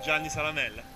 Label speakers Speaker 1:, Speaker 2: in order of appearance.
Speaker 1: Gianni Salamella.